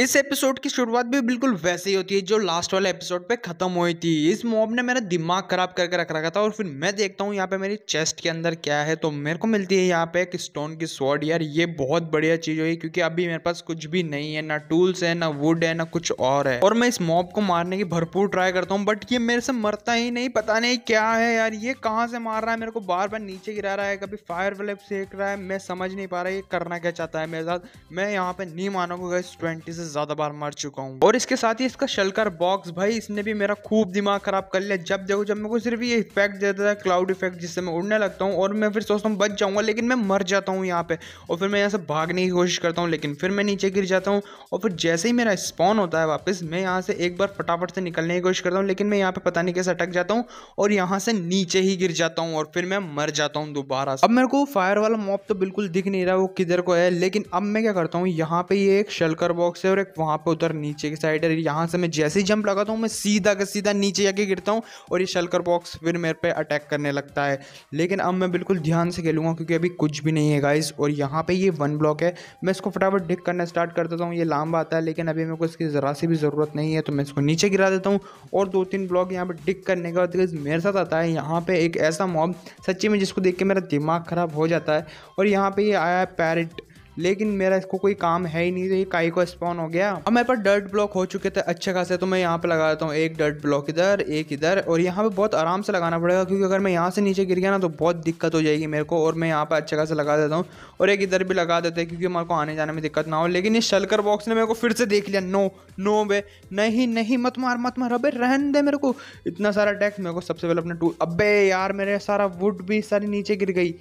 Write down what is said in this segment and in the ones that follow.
इस एपिसोड की शुरुआत भी बिल्कुल वैसे ही होती है, जो लास्ट वाले एपिसोड पे खत्म हुई थी। इस मॉब ने मेरा दिमाग खराब करके रख रखा था और फिर मैं देखता हूँ यहाँ पे मेरी चेस्ट के अंदर क्या है तो मेरे को मिलती है यहाँ पे एक स्टोन की स्वॉर्ड यार, ये बहुत बढ़िया चीज़ हुई, क्योंकि अभी मेरे पास कुछ भी नहीं है, ना टूल्स है, ना वुड है, ना कुछ और है। और मैं इस मॉब को मारने की भरपूर ट्राई करता हूँ बट ये मेरे से मरता ही नहीं, पता नहीं क्या है यार, ये कहाँ से मार रहा है मेरे को? बार बार नीचे गिरा रहा है, कभी फायर वाले सेक रहा है, मैं समझ नहीं पा रहा, ये करना क्या चाहता है मेरे साथ? मैं यहाँ पे नहीं मानूँगा ट्वेंटी से ज़्यादा बार मर चुका हूँ। और इसके साथ ही इसका शलकर बॉक्स भाई, इसने भी मेरा खूब दिमाग खराब कर लिया। जब देखो, जब मेरे को सिर्फ़ ये इफ़ेक्ट देता है क्लाउड इफ़ेक्ट जिससे मैं उड़ने लगता हूँ, और मैं फिर सोचता हूँ, बच जाऊँगा, लेकिन मैं मर जाता हूँ यहाँ पे। और फिर मैं यहाँ से भागने की कोशिश करता हूँ, लेकिन फिर मैं नीचे गिर जाता हूँ। और फिर जैसे ही मेरा स्पॉन होता है वापस, मैं यहाँ से एक बार फटाफट से निकलने की कोशिश करता हूँ, लेकिन मैं यहाँ पे पता नहीं कैसे अटक जाता हूँ, और यहाँ से नीचे ही गिर जाता हूँ, और फिर मैं मर जाता हूँ दोबारा अब मेरे को फायर वाला मॉप तो बिल्कुल दिख नहीं रहा, वो किधर को है, लेकिन अब मैं क्या करता हूँ, यहाँ पे ये एक शलकर बॉक्स है, और एक वहाँ पे उधर नीचे की साइड है। यहाँ से मैं जैसे ही जंप लगाता हूँ, मैं सीधा का सीधा नीचे जाके गिरता हूँ और ये शलकर बॉक्स फिर मेरे पे अटैक करने लगता है। लेकिन अब मैं बिल्कुल ध्यान से खेलूँगा क्योंकि अभी कुछ भी नहीं है गाइस और यहाँ पे ये वन ब्लॉक है। मैं इसको फटाफट डिक करना स्टार्ट कर देता हूँ, ये लांबा आता है। लेकिन अभी मेरे को इसकी ज़रा सी भी ज़रूरत नहीं है तो मैं इसको नीचे गिरा देता हूँ। और दो तीन ब्लॉक यहाँ पर डिक करने के मेरे साथ आता है। यहाँ पर एक ऐसा मॉब सच्ची में जिसको देख के मेरा दिमाग ख़राब हो जाता है। और यहाँ पर ये आया पैरिट लेकिन मेरा इसको कोई काम है ही नहीं तो ये काई को स्पॉन हो गया। अब मेरे पास डर्ट ब्लॉक हो चुके थे, अच्छे खासे तो मैं यहाँ पे लगा देता हूँ, एक डर्ट ब्लॉक इधर, एक इधर, और यहाँ पे बहुत आराम से लगाना पड़ेगा, क्योंकि अगर मैं यहाँ से नीचे गिर गया ना तो बहुत दिक्कत हो जाएगी मेरे को, और मैं यहाँ पे अच्छे खासे लगा देता हूँ, और एक इधर भी लगा देते हैं, क्योंकि मेरे को आने जाने में दिक्कत ना हो। लेकिन इस शलकर बॉक्स ने मेरे को फिर से देख लिया नो नो वे नहीं नहीं, मत मार मत मार, अबे रहन दे मेरे को। इतना सारा टैक्स मेरे को सबसे पहले अपने टूल अबे यार, मेरे सारा वुड भी सारी नीचे गिर गई।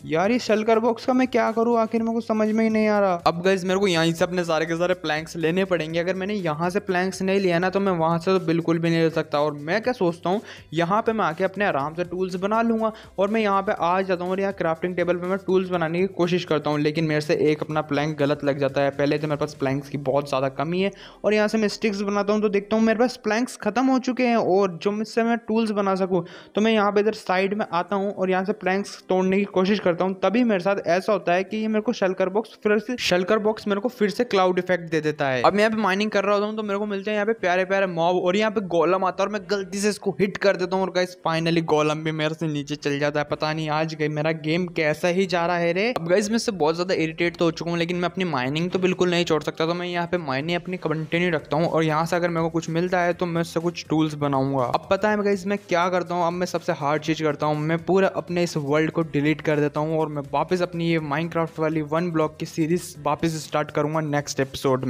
यार, ये शलकर बॉक्स का मैं क्या करूँ? आखिर मेरे को समझ में ही नहीं आ रहा। अब गैस मेरे को यहीं से अपने सारे के सारे प्लैंक्स लेने पड़ेंगे। अगर मैंने यहाँ से प्लैंक्स नहीं लिया ना तो मैं वहाँ से तो बिल्कुल भी नहीं ले सकता। और मैं क्या सोचता हूँ, यहाँ पे मैं आके अपने आराम से टूल्स बना लूँगा। और मैं यहाँ पर आ जाता हूँ और यहाँ क्राफ्टिंग टेबल पर मैं टूल्स बनाने की कोशिश करता हूँ। लेकिन मेरे से एक अपना प्लैंक गलत लग जाता है। पहले तो मेरे पास प्लैंक्स की बहुत ज़्यादा कमी है। और यहाँ से मैं स्टिक्स बनाता हूँ तो देखता हूँ मेरे पास प्लैंक्स खत्म हो चुके हैं। और जो मुझसे मैं टूल्स बना सकूँ तो मैं यहाँ पर इधर साइड में आता हूँ और यहाँ से प्लैंक्स तोड़ने की कोशिश करता हूँ, तभी मेरे साथ ऐसा होता है कि ये मेरे को शलकर बॉक्स फिर से शलकर बॉक्स मेरे को फिर से क्लाउड इफ़ेक्ट दे देता है। अब मैं यहाँ पे माइनिंग कर रहा होता हूँ तो मेरे को मिलते हैं यहाँ पे प्यारे प्यारे मॉब और यहाँ पे गोलम आता है, और मैं गलती से इसको हिट कर देता हूँ, और गाइस फाइनली गोलम भी मेरे से नीचे चल जाता है, पता नहीं आज गई, मेरा गेम कैसा ही जा रहा है रे। अब गाइस मैं इससे बहुत ज़्यादा इरिटेट तो हो चुका हूँ, लेकिन मैं अपनी माइनिंग तो बिल्कुल नहीं छोड़ सकता तो मैं यहाँ पे माइनिंग अपनी कंटिन्यू रखता हूँ, और यहाँ से अगर मेरे को कुछ मिलता है तो मैं उससे कुछ टूल्स बनाऊँगा। अब पता है मैं क्या करता हूँ, अब मैं सबसे हार्ड चीज़ करता हूँ, मैं पूरा अपने इस वर्ल्ड को डिलीट कर देता हूँ और मैं वापस अपनी ये माइनक्राफ्ट वाली वन ब्लॉक की सीरीज़ वापस स्टार्ट करूँगा नेक्स्ट एपिसोड में।